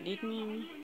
Okay.